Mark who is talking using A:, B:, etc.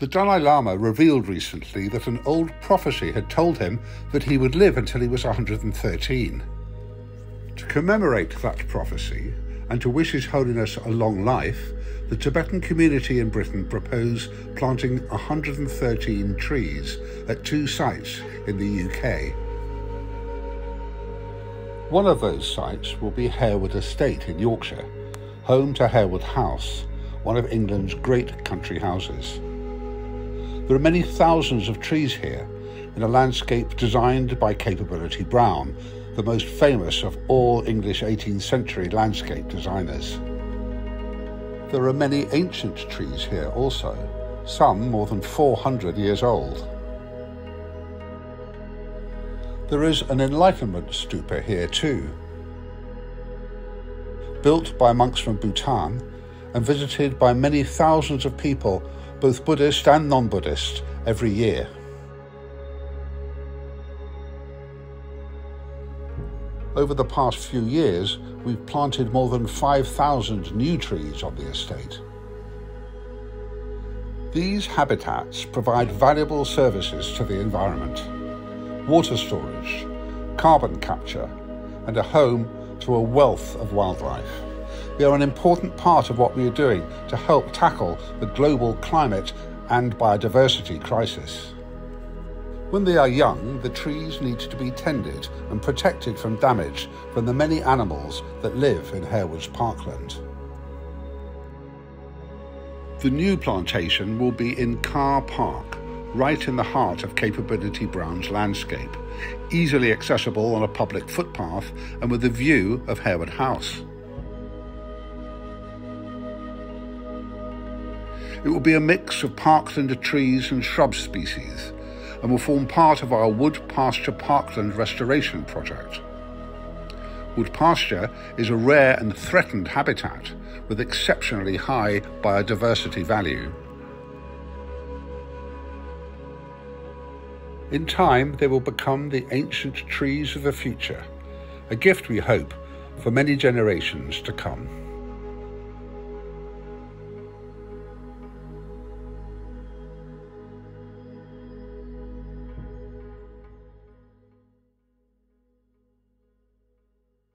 A: The Dalai Lama revealed recently that an old prophecy had told him that he would live until he was 113. To commemorate that prophecy and to wish His Holiness a long life, the Tibetan community in Britain propose planting 113 trees at two sites in the UK. One of those sites will be Harewood Estate in Yorkshire, home to Harewood House, one of England's great country houses. There are many thousands of trees here in a landscape designed by Capability Brown, the most famous of all English 18th century landscape designers. There are many ancient trees here also, some more than 400 years old. There is an Enlightenment stupa here too. Built by monks from Bhutan and visited by many thousands of people both Buddhist and non Buddhist, every year. Over the past few years, we've planted more than 5,000 new trees on the estate. These habitats provide valuable services to the environment water storage, carbon capture, and a home to a wealth of wildlife. They are an important part of what we are doing to help tackle the global climate and biodiversity crisis. When they are young, the trees need to be tended and protected from damage from the many animals that live in Harewood's parkland. The new plantation will be in Carr Park, right in the heart of Capability Brown's landscape, easily accessible on a public footpath and with a view of Harewood House. It will be a mix of parkland trees and shrub species and will form part of our wood pasture parkland restoration project. Wood pasture is a rare and threatened habitat with exceptionally high biodiversity value. In time, they will become the ancient trees of the future, a gift we hope for many generations to come.